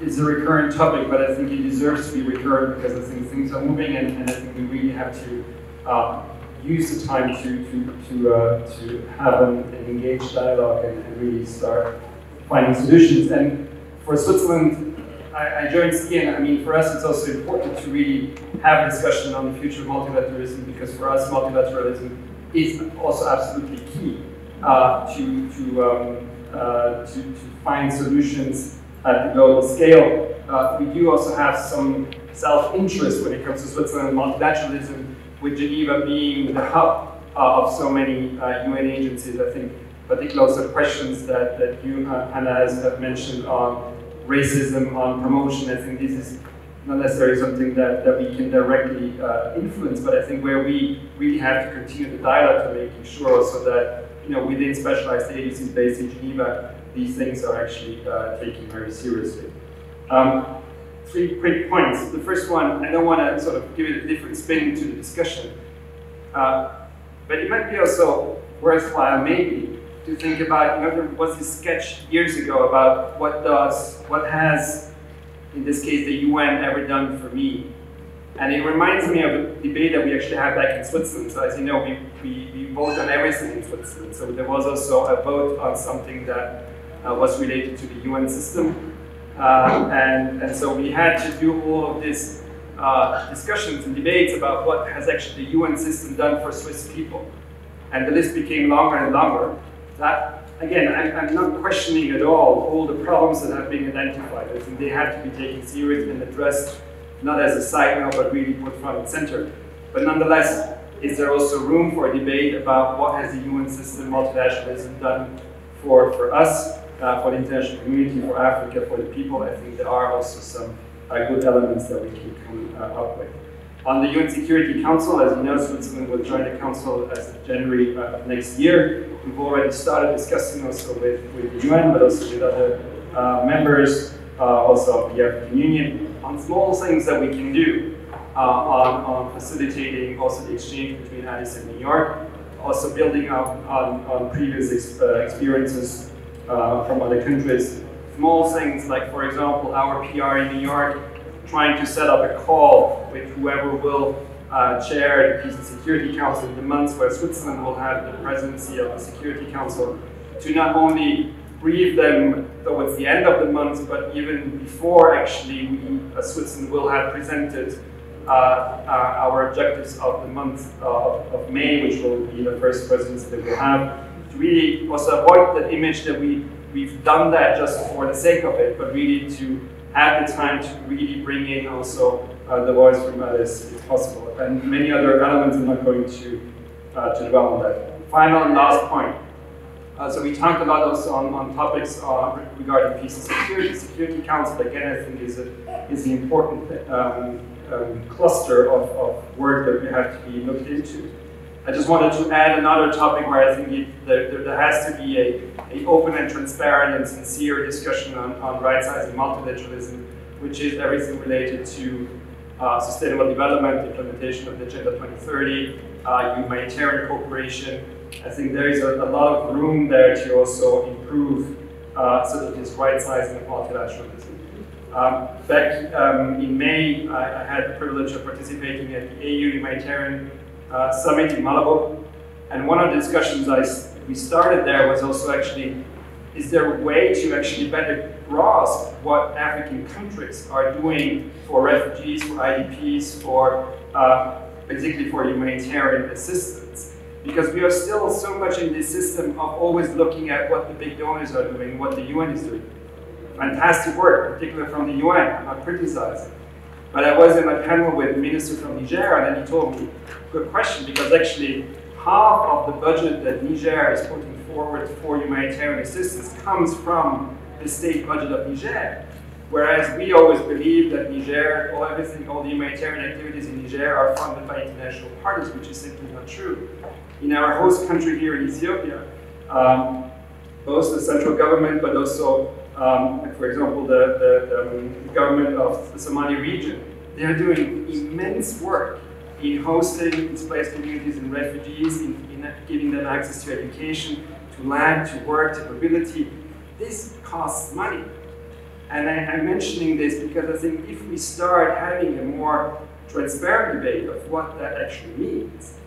[SPEAKER 9] is a recurrent topic, but I think it deserves to be recurrent because I think things are moving and, and I think we really have to uh, use the time to, to, to, uh, to have an, an engaged dialogue and, and, really start finding solutions. And for Switzerland, I, I joined SCIEN. I mean, for us, it's also important to really have a discussion on the future of multilateralism because for us, multilateralism is also absolutely key uh, to, to, um, uh, to, to, find solutions at the global scale. Uh, we do also have some self-interest when it comes to Switzerland and multilateralism, with Geneva being the hub uh, of so many UN uh, agencies. I think particularly also questions that, that you, uh, Hanna, has have mentioned on racism, on promotion. I think this is not necessarily something that, that we can directly uh, influence, but I think where we really have to continue the dialogue to making sure also that, you know, within specialized agencies based in Geneva, these things are actually uh, taken very seriously. Um, three quick points. The first one, I don't want to sort of give it a different spin to the discussion, uh, but it might be also worthwhile maybe to think about, you know, there was this sketch years ago about what does, what has in this case, the UN ever done for me. And it reminds me of a debate that we actually had back in Switzerland. So as you know, we, we, we vote on everything in Switzerland. So there was also a vote on something that uh, was related to the UN system. Uh, and, and so we had to do all of these uh, discussions and debates about what has actually the UN system done for Swiss people. And the list became longer and longer. That again, I'm, I'm, not questioning at all all the problems that have been identified. I think they have to be taken seriously and addressed, not as a side note, but really put front and center. But nonetheless, is there also room for a debate about what has the UN system, multilateralism done for, for us, uh, for the international community, for Africa, for the people? I think there are also some uh, good elements that we can come uh, up with. On the UN Security Council, as you know, Switzerland will join the council as of January uh, of next year. We've already started discussing also with, with the UN, but also with other uh, members, uh, also of the African Union, on small things that we can do on, on facilitating also the exchange between Addis and New York, also building up on, on previous ex experiences uh, from other countries. Small things like, for example, our PR in New York trying to set up a call with whoever will uh, chair the Peace and Security Council in the months where Switzerland will have the presidency of the Security Council to not only brief them towards the end of the month, but even before actually we, uh, Switzerland will have presented uh, uh, our objectives of the month of, of, May, which will be the first presidency that we'll have, really also avoid that image that we, we've done that just for the sake of it, but really to have the time to really bring in also uh, the voice from others if possible. And many other elements I'm not going to, uh, to dwell on that. Final and last point. Uh, so we talked a lot also on, on topics uh, regarding peace and security. Security Council, again, I think is, a, is the important um, um, cluster of, of work that we have to be looked into. I just wanted to add another topic where I think it, there, there, has to be a, a open and transparent and sincere discussion on, on right-sizing multilateralism, which is everything related to uh, sustainable development, implementation of the Agenda 2030, uh, humanitarian cooperation. I think there is a, a, lot of room there to also improve uh, sort of this right-sizing of multilateralism. Um, back um, in May, I, I, had the privilege of participating at the AU Humanitarian uh, summit in Malabo. And one of the discussions I, we started there was also actually, is there a way to actually better grasp what African countries are doing for refugees, for IDPs, for uh, particularly for humanitarian assistance? Because we are still so much in this system of always looking at what the big donors are doing, what the UN is doing. Fantastic work, particularly from the UN, I'm not criticizing. But I was in a panel with the minister from Niger, and then he told me, good question, because actually half of the budget that Niger is putting forward for humanitarian assistance comes from the state budget of Niger. Whereas we always believe that Niger, all everything, all the humanitarian activities in Niger are funded by international parties, which is simply not true. In our host country here in Ethiopia, um, both the central government, but also um, for example, the, the, the, um, government of the Somali region, they are doing immense work in hosting displaced communities and refugees, in, in giving them access to education, to land, to work, to mobility. This costs money. And I, am mentioning this because I think if we start having a more transparent debate of what that actually means,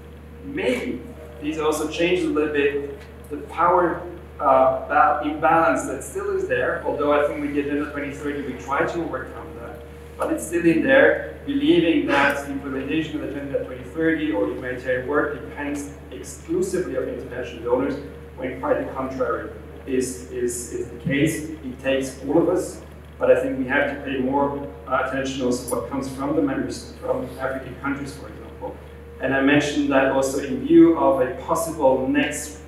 [SPEAKER 9] maybe these also change a little bit the power uh, imbalance that still is there, although I think we did in the 2030, we try to overcome that, but it's still in there, believing that the implementation of Agenda 2030 or humanitarian work depends exclusively on international donors, when quite the contrary is, is, is the case. It takes all of us, but I think we have to pay more attention also what comes from the members, from African countries, for example. And I mentioned that also in view of a possible next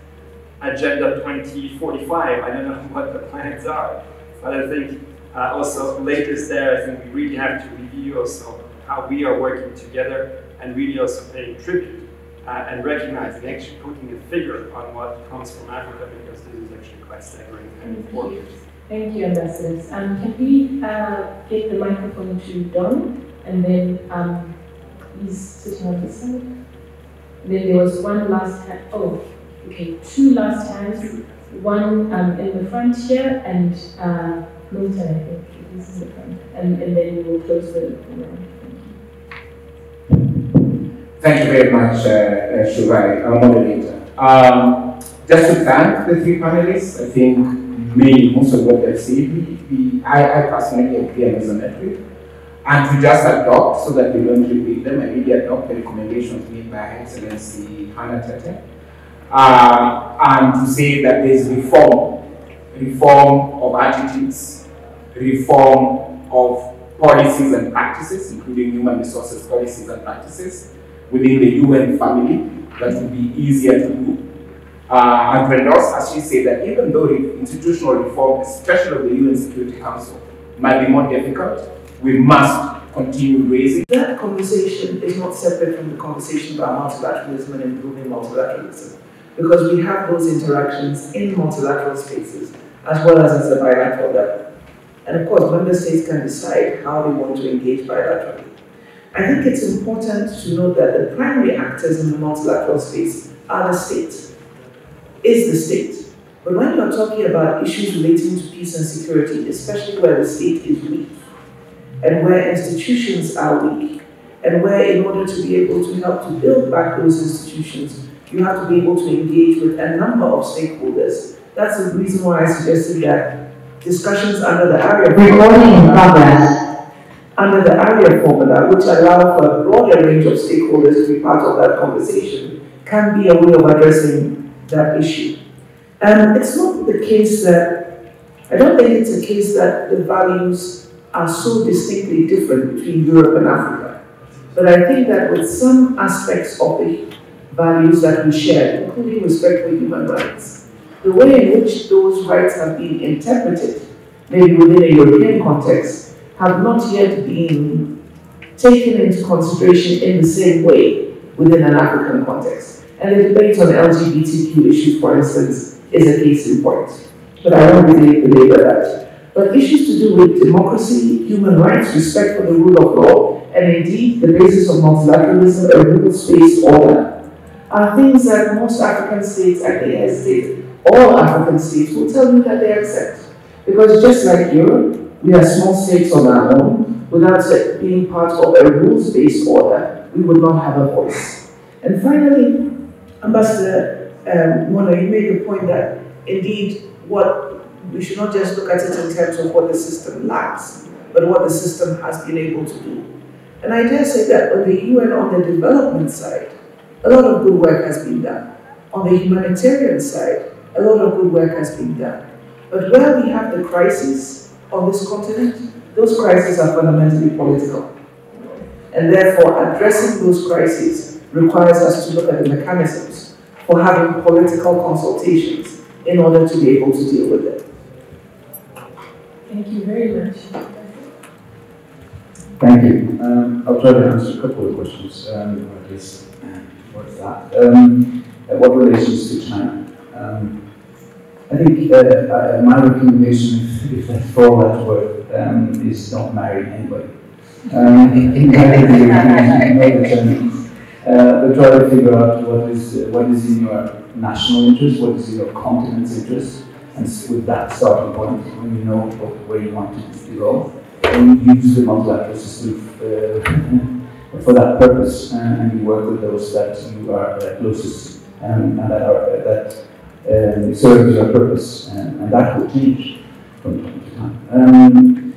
[SPEAKER 9] Agenda 2045. I don't know <laughs> what the plans are, but I think uh, also latest there, I think we really have to review also how we are working together and really also paying tribute uh, and recognizing, actually putting a figure on what comes from Africa because this is actually quite staggering and important.
[SPEAKER 1] Thank you, Ambassadors. Um, can we uh, get the microphone to Don and then um, he's sitting on this side. then there was one last time. Oh, Okay, two last times. One um, in the front here and uh. This is the front. And, and then we'll close the round.
[SPEAKER 10] Thank you very much, uh, uh, Shurai, our moderator. Um, just to thank the three panelists, I think many, most of what they've said, we, we, I, I personally agree and resonate with. And to just adopt so that we don't repeat them, I really adopt the recommendations made by Excellency Hanna Tetteh uh, and to say that there's reform, reform of attitudes, reform of policies and practices, including human resources policies and practices within the UN family that would be easier to do. Uh, and as she said, that even though institutional reform, especially of the UN Security Council, might be more difficult, we must continue raising.
[SPEAKER 4] That conversation is not separate from the conversation about multilateralism and improving multilateralism because we have those interactions in multilateral spaces as well as at the bilateral level. And of course, member states can decide how they want to engage bilaterally. I think it's important to note that the primary actors in the multilateral space are the states, is the state. But when you're talking about issues relating to peace and security, especially where the state is weak, and where institutions are weak, and where in order to be able to help to build back those institutions, you have to be able to engage with a number of stakeholders. That's the reason why I suggested that discussions under the Arria
[SPEAKER 11] recording in progress
[SPEAKER 4] under the Arria formula, which allow for a broader range of stakeholders to be part of that conversation, can be a way of addressing that issue. And it's not the case that, I don't think it's a case that the values are so distinctly different between Europe and Africa. But I think that with some aspects of the values that we share, including respect for human rights, the way in which those rights have been interpreted, maybe within a European context, have not yet been taken into consideration in the same way within an African context. And the debate on LGBTQ issues, for instance, is a case in point. But I don't really belabor that. But issues to do with democracy, human rights, respect for the rule of law, and indeed the basis of multilateralism, a rules-based order, are things that most African states, think hesitate, all African states will tell you that they accept. Because just like Europe, we are small states on our own. Without being part of a rules-based order, we would not have a voice. And finally, Ambassador um, Mona, you made the point that indeed what we should not just look at it in terms of what the system lacks, but what the system has been able to do. And I dare say that on the UN, on the development side, a lot of good work has been done. On the humanitarian side, a lot of good work has been done. But where we have the crisis, on this continent, those crises are fundamentally political. And therefore, addressing those crises requires us to look at the mechanisms for having political consultations in order to be able to deal with it.
[SPEAKER 1] Thank you very much.
[SPEAKER 5] Thank you. Um, I'll try to answer a couple of questions, um, or at least what's that. Um, what relations to China? Um, I think uh, uh, my recommendation, if that's for that word, um, is not marry anybody. Um, <laughs> in uh, but try to figure out what is uh, what is in your national interest, what is in your continent's interest, and with that starting point, when you know where you want to go, and use the multilateral system uh, <laughs> for that purpose, uh, and you work with those that you are closest um, and that are that um, serves your purpose, and, and, that will change from time to time. Um,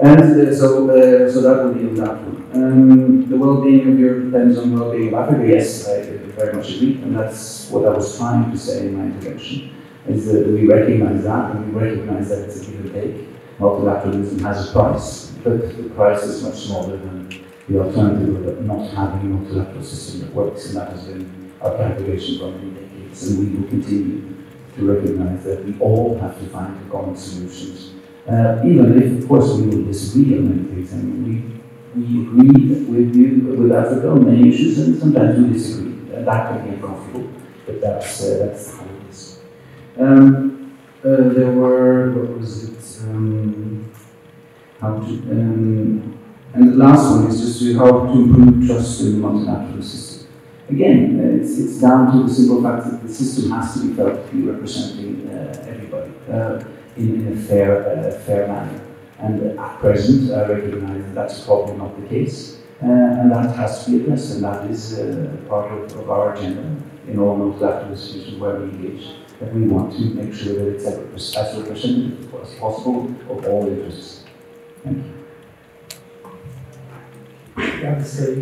[SPEAKER 5] and uh, so, uh, so that will be on that one. Um, the well-being of Europe depends on well-being of Africa. Yes, I very much agree, and that's what I was trying to say in my intervention. Is that we recognize that, and we recognize that it's a give and take. Multilateralism has a price, but the price is much smaller than the alternative of not having a multilateral system that works, and that has been our calculation many the and we will continue to recognize that we all have to find common solutions. Uh, even if, of course, we will disagree on many things, and we, we agree with you, with Africa on many issues, and sometimes we disagree. And that can be uncomfortable, but that's, uh, that's how it is. Um, uh, there were, what was it? Um, how to, um, and the last one is just to help to improve trust in the multilateral system. Again, uh, it's, it's down to the simple fact that the system has to be felt to be representing uh, everybody uh, in, in, a fair, uh, fair manner. And at present, I recognize that that's probably not the case, uh, and that has to be addressed, and that is uh, part of, of, our agenda in all multilateral institutions where we engage, that we want to make sure that it's as representative as possible of all interests. Thank you.
[SPEAKER 3] I have to say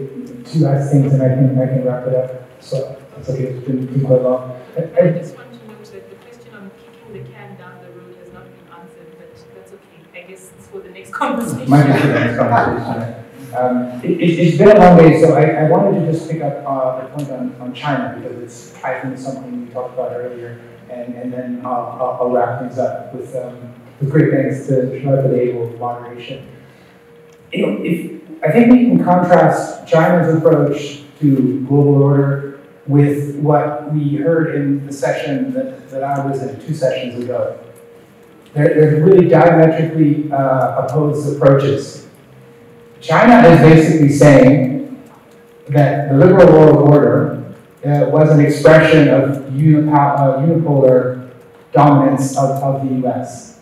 [SPEAKER 3] two last things, and I can I can wrap it up. So it's okay. It's been, been quite long.
[SPEAKER 1] I, I, just want to note that the question on kicking the can down the road has not been answered, but that's okay. I guess it's for the next <laughs> conversation.
[SPEAKER 3] Might be for the next conversation. Um, it, has been a long day, so I, I wanted to just pick up uh, the point on, on China because it's I think something we talked about earlier, and, and then I'll, I'll, wrap things up with um, with great thanks to Shmar for the able moderation. You know, if I think we can contrast China's approach to global order with what we heard in the session that, that I was in two sessions ago. They're, they're really diametrically uh, opposed approaches. China is basically saying that the liberal world order uh, was an expression of uh, unipolar dominance of, of the US.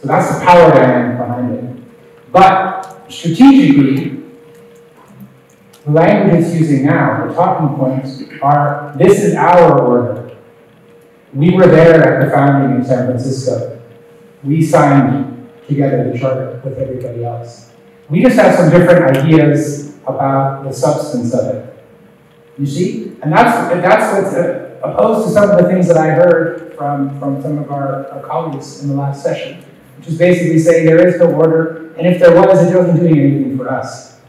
[SPEAKER 3] So that's the power dynamic behind it. But strategically, the language it's using now, the talking points, are this is our order. We were there at the founding in San Francisco. We signed together the charter with everybody else. We just have some different ideas about the substance of it. You see? And that's, that's what's uh, opposed to some of the things that I heard from, from some of our, our colleagues in the last session, which is basically saying there is no order, and if there was, it wasn't doing anything for us.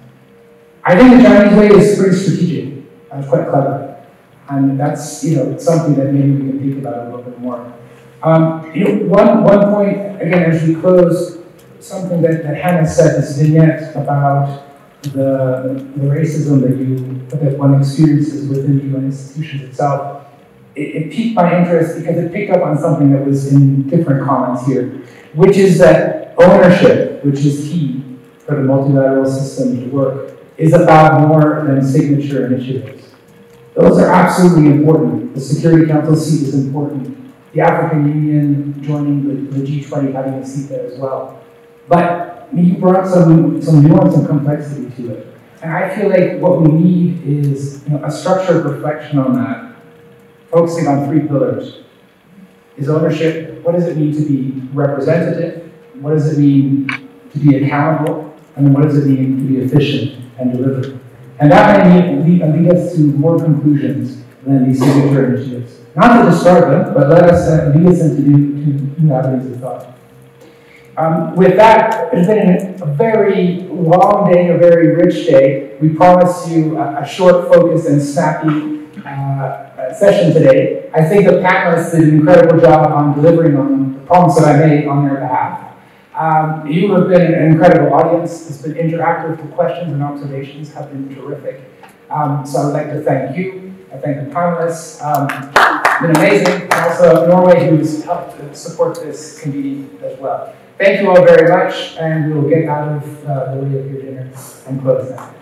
[SPEAKER 3] I think the Chinese way is pretty strategic and quite clever. And that's, you know, something that maybe we can think about a little bit more. Um, you know, one, one point, again, as we close, something that, that Hanna said, this vignette about the, the racism that you that one experiences within the UN institutions itself, it, it, piqued my interest because it picked up on something that was in different comments here, which is that ownership, which is key for the multilateral system to work, is about more than signature initiatives. Those are absolutely important. The Security Council seat is important. The African Union joining the, the G20 having a seat there as well. But you brought some, some nuance and complexity to it. And I feel like what we need is you know, a structured reflection on that, focusing on three pillars. Is ownership, what does it mean to be representative? What does it mean to be accountable? And what does it mean to be efficient and deliver? And that may lead, lead us to more conclusions than these signature initiatives. Not to discard them, but let us uh, lead us into new, new avenues of thought. Um, with that, it's been a very long day, a very rich day. We promise you a, a short, focused, and snappy uh, session today. I think the panelists did an incredible job on delivering on the promise that I made on their behalf. Um, you have been an incredible audience. It's been interactive. The questions and observations have been terrific. Um, so I'd like to thank you. I thank the panelists. Um, it's been amazing. And also Norway, who's helped to support this committee as well. Thank you all very much, and we will get out of uh, the way of your dinner and close now.